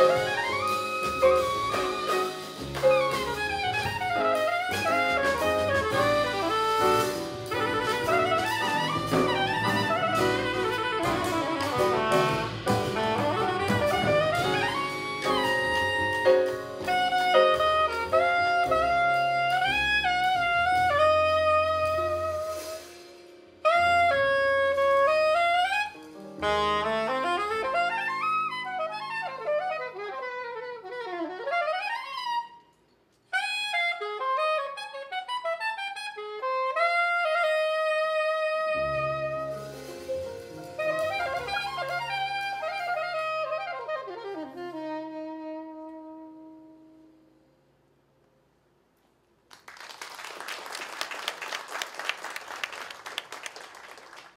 Bye.